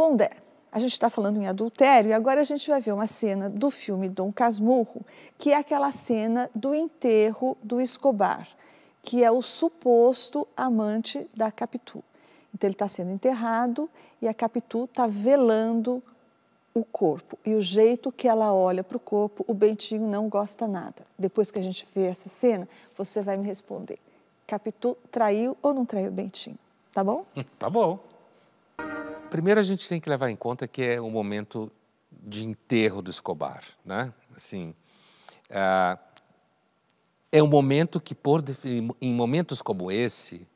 Pondé, a gente está falando em adultério e agora a gente vai ver uma cena do filme Dom Casmurro, que é aquela cena do enterro do Escobar, que é o suposto amante da Capitu. Então ele está sendo enterrado e a Capitu está velando o corpo. E o jeito que ela olha para o corpo, o Bentinho não gosta nada. Depois que a gente vê essa cena, você vai me responder. Capitu traiu ou não traiu o Bentinho? Tá bom? Tá bom. Primeiro a gente tem que levar em conta que é o momento de enterro do Escobar, né? Assim, uh, é um momento que, por, em momentos como esse,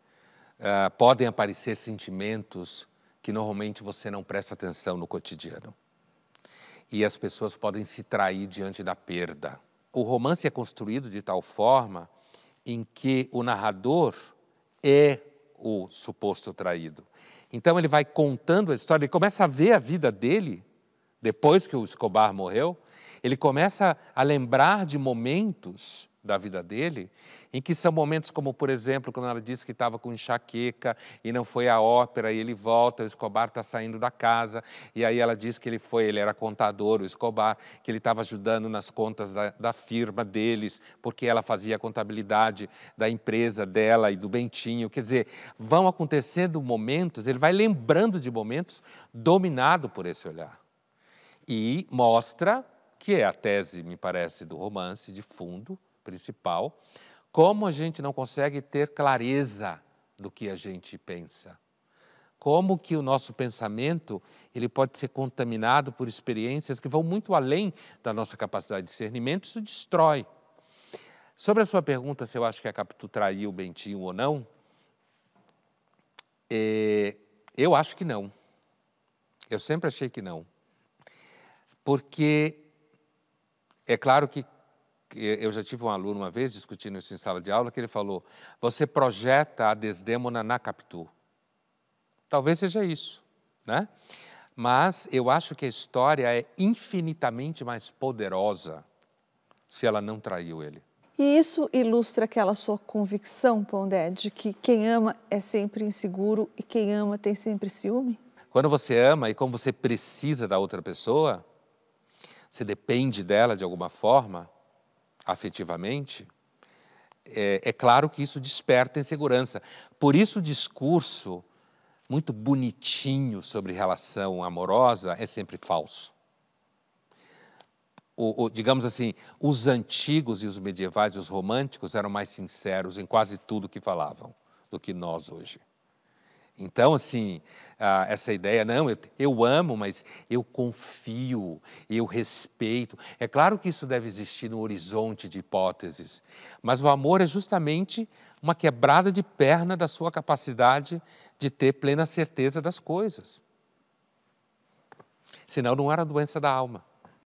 uh, podem aparecer sentimentos que normalmente você não presta atenção no cotidiano. E as pessoas podem se trair diante da perda. O romance é construído de tal forma em que o narrador é o suposto traído. Então ele vai contando a história, ele começa a ver a vida dele depois que o Escobar morreu, ele começa a lembrar de momentos da vida dele, em que são momentos como, por exemplo, quando ela disse que estava com enxaqueca e não foi à ópera e ele volta, o Escobar está saindo da casa, e aí ela diz que ele foi, ele era contador, o Escobar, que ele estava ajudando nas contas da, da firma deles, porque ela fazia a contabilidade da empresa dela e do Bentinho. Quer dizer, vão acontecendo momentos, ele vai lembrando de momentos dominado por esse olhar. E mostra, que é a tese, me parece, do romance de fundo, principal, como a gente não consegue ter clareza do que a gente pensa. Como que o nosso pensamento ele pode ser contaminado por experiências que vão muito além da nossa capacidade de discernimento, isso destrói. Sobre a sua pergunta se eu acho que a Capitu traiu o Bentinho ou não, é, eu acho que não. Eu sempre achei que não. Porque é claro que eu já tive um aluno uma vez discutindo isso em sala de aula que ele falou: você projeta a desdêmona na Capitu. Talvez seja isso, né? Mas eu acho que a história é infinitamente mais poderosa se ela não traiu ele. E isso ilustra aquela sua convicção, Pondé, de que quem ama é sempre inseguro e quem ama tem sempre ciúme? Quando você ama e como você precisa da outra pessoa, você depende dela de alguma forma, afetivamente, é, é claro que isso desperta insegurança. Por isso, o discurso muito bonitinho sobre relação amorosa é sempre falso. O, o, digamos assim, os antigos e os medievais, os românticos, eram mais sinceros em quase tudo que falavam do que nós hoje. Então, assim, essa ideia, não, eu, eu, amo, mas eu confio, eu respeito. É claro que isso deve existir no horizonte de hipóteses, mas o amor é justamente uma quebrada de perna da sua capacidade de ter plena certeza das coisas. Senão, não era doença da alma.